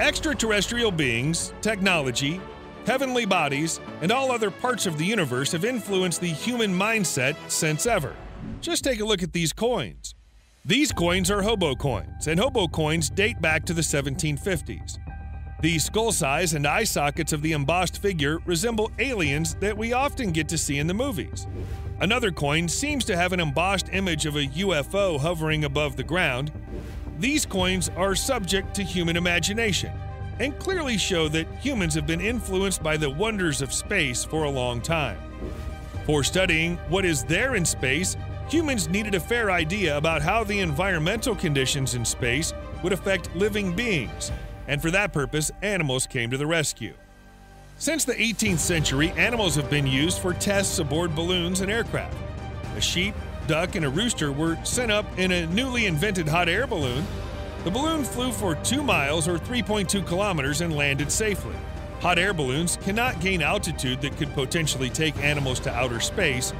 Extraterrestrial beings, technology, heavenly bodies, and all other parts of the universe have influenced the human mindset since ever. Just take a look at these coins. These coins are hobo coins, and hobo coins date back to the 1750s. The skull size and eye sockets of the embossed figure resemble aliens that we often get to see in the movies. Another coin seems to have an embossed image of a UFO hovering above the ground. These coins are subject to human imagination and clearly show that humans have been influenced by the wonders of space for a long time. For studying what is there in space, humans needed a fair idea about how the environmental conditions in space would affect living beings, and for that purpose, animals came to the rescue. Since the 18th century, animals have been used for tests aboard balloons and aircraft. A sheep, duck, and a rooster were sent up in a newly invented hot air balloon. The balloon flew for 2 miles or 3.2 kilometers and landed safely. Hot air balloons cannot gain altitude that could potentially take animals to outer space,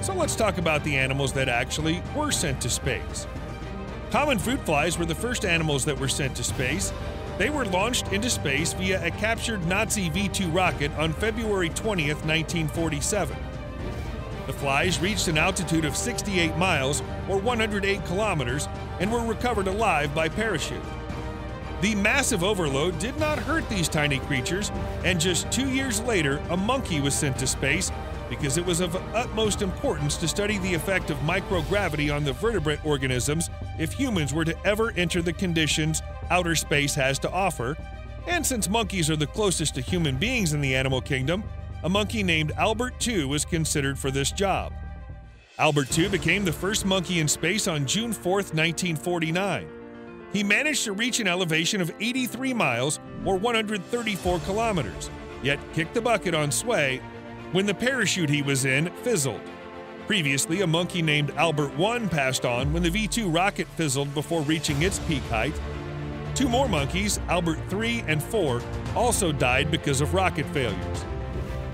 so let's talk about the animals that actually were sent to space. Common fruit flies were the first animals that were sent to space, they were launched into space via a captured Nazi V 2 rocket on February 20, 1947. The flies reached an altitude of 68 miles, or 108 kilometers, and were recovered alive by parachute. The massive overload did not hurt these tiny creatures, and just two years later, a monkey was sent to space because it was of utmost importance to study the effect of microgravity on the vertebrate organisms if humans were to ever enter the conditions outer space has to offer. And since monkeys are the closest to human beings in the animal kingdom, a monkey named Albert II was considered for this job. Albert II became the first monkey in space on June 4, 1949. He managed to reach an elevation of 83 miles or 134 kilometers, yet kicked the bucket on sway when the parachute he was in fizzled. Previously, a monkey named Albert I passed on when the V 2 rocket fizzled before reaching its peak height. Two more monkeys, Albert III and IV, also died because of rocket failures.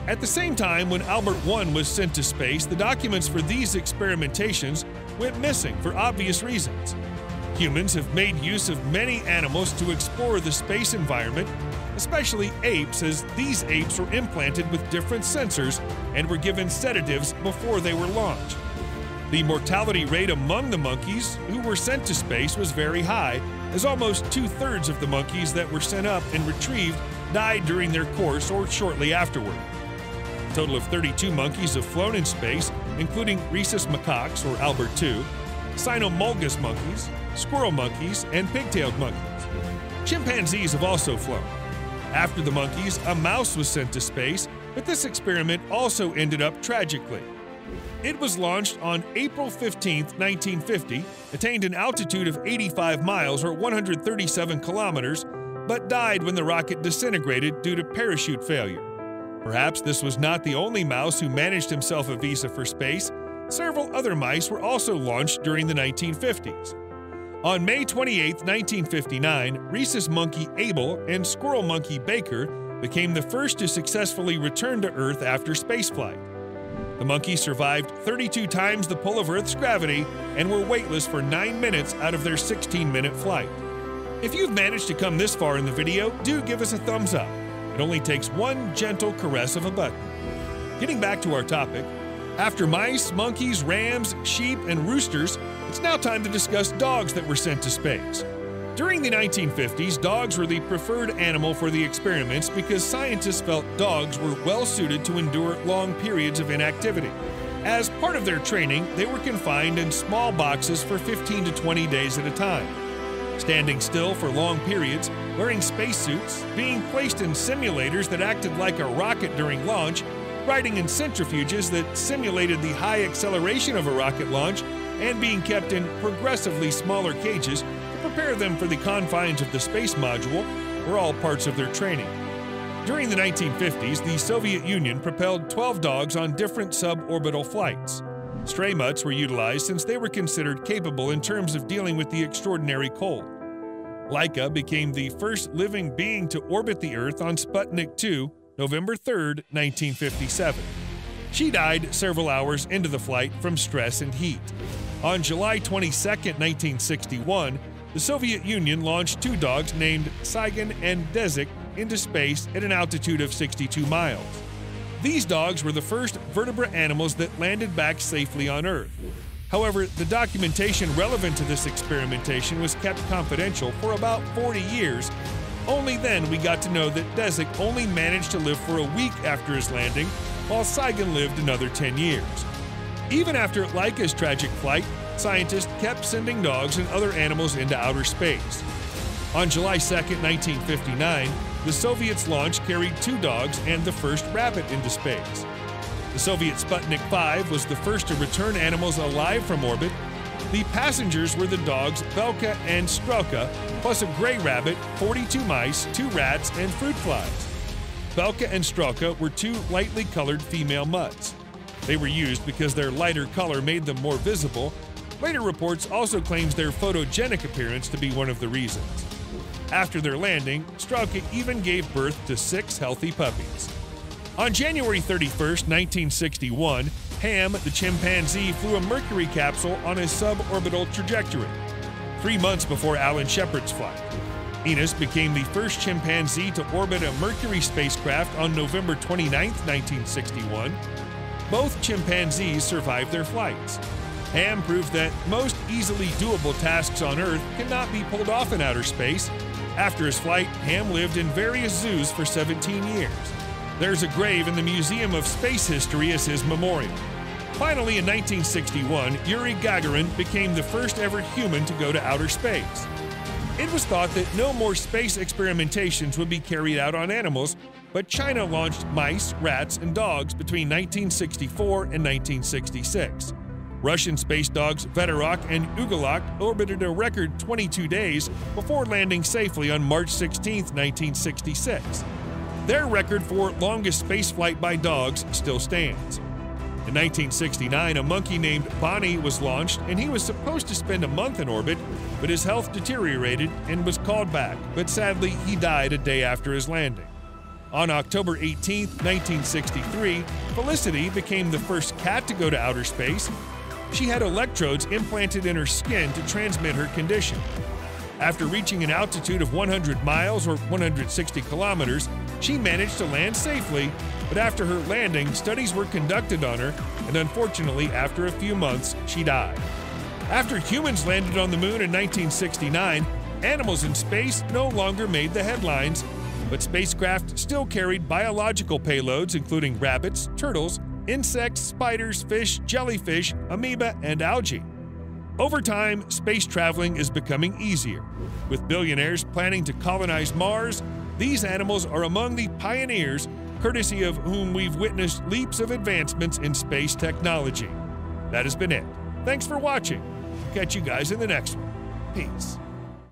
At the same time, when Albert I was sent to space, the documents for these experimentations went missing for obvious reasons. Humans have made use of many animals to explore the space environment especially apes, as these apes were implanted with different sensors and were given sedatives before they were launched. The mortality rate among the monkeys who were sent to space was very high, as almost two thirds of the monkeys that were sent up and retrieved died during their course or shortly afterward. Total of 32 monkeys have flown in space, including rhesus macaques or Albert II, cynomolgus monkeys, squirrel monkeys, and pig-tailed monkeys. Chimpanzees have also flown. After the monkeys, a mouse was sent to space, but this experiment also ended up tragically. It was launched on April 15, 1950, attained an altitude of 85 miles or 137 kilometers, but died when the rocket disintegrated due to parachute failure. Perhaps this was not the only mouse who managed himself a visa for space. Several other mice were also launched during the 1950s. On May 28, 1959, rhesus monkey Abel and squirrel monkey Baker became the first to successfully return to Earth after spaceflight. The monkeys survived 32 times the pull of Earth's gravity and were weightless for 9 minutes out of their 16 minute flight. If you've managed to come this far in the video, do give us a thumbs up. It only takes one gentle caress of a button. Getting back to our topic, after mice, monkeys, rams, sheep, and roosters, it's now time to discuss dogs that were sent to space. During the 1950s, dogs were the preferred animal for the experiments because scientists felt dogs were well suited to endure long periods of inactivity. As part of their training, they were confined in small boxes for 15 to 20 days at a time. Standing still for long periods, wearing spacesuits, being placed in simulators that acted like a rocket during launch, riding in centrifuges that simulated the high acceleration of a rocket launch, and being kept in progressively smaller cages to prepare them for the confines of the space module were all parts of their training. During the 1950s, the Soviet Union propelled 12 dogs on different suborbital flights. Stray mutts were utilized since they were considered capable in terms of dealing with the extraordinary cold. Laika became the first living being to orbit the Earth on Sputnik 2 November 3, 1957. She died several hours into the flight from stress and heat. On July 22, 1961, the Soviet Union launched two dogs named Tsygan and Dezik into space at an altitude of 62 miles. These dogs were the first vertebrate animals that landed back safely on Earth. However, the documentation relevant to this experimentation was kept confidential for about 40 years. Only then we got to know that Dezik only managed to live for a week after his landing, while Tsygan lived another 10 years. Even after Laika's tragic flight, scientists kept sending dogs and other animals into outer space. On July 2, 1959, the Soviets' launch carried two dogs and the first rabbit into space. The Soviet Sputnik 5 was the first to return animals alive from orbit. The passengers were the dogs Belka and Strelka, plus a gray rabbit, 42 mice, two rats, and fruit flies. Belka and Strelka were two lightly colored female mutts. They were used because their lighter color made them more visible. Later reports also claims their photogenic appearance to be one of the reasons. After their landing, Strelka even gave birth to six healthy puppies. On January 31, 1961, Ham, the chimpanzee, flew a Mercury capsule on a suborbital trajectory, three months before Alan Shepard's flight. Enos became the first chimpanzee to orbit a Mercury spacecraft on November 29, 1961. Both chimpanzees survived their flights. Ham proved that most easily doable tasks on Earth cannot be pulled off in outer space, after his flight, Ham lived in various zoos for 17 years. There's a grave in the Museum of Space History as his memorial. Finally, in 1961, Yuri Gagarin became the first ever human to go to outer space. It was thought that no more space experimentations would be carried out on animals, but China launched mice, rats, and dogs between 1964 and 1966. Russian space dogs Veterok and Ugolok orbited a record 22 days before landing safely on March 16, 1966. Their record for longest spaceflight by dogs still stands. In 1969, a monkey named Bonnie was launched, and he was supposed to spend a month in orbit, but his health deteriorated and was called back, but sadly, he died a day after his landing. On October 18, 1963, Félicette became the first cat to go to outer space she had electrodes implanted in her skin to transmit her condition. After reaching an altitude of 100 miles or 160 kilometers, she managed to land safely, but after her landing, studies were conducted on her, and unfortunately, after a few months, she died. After humans landed on the moon in 1969, animals in space no longer made the headlines, but spacecraft still carried biological payloads including rabbits, turtles, insects, spiders, fish, jellyfish, amoeba, and algae. Over time, space traveling is becoming easier. With billionaires planning to colonize Mars, these animals are among the pioneers, courtesy of whom we've witnessed leaps of advancements in space technology. That has been it. Thanks for watching. Catch you guys in the next one. Peace.